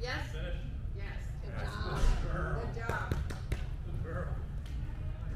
Yes.